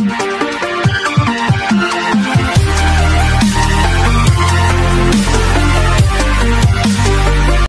Bye.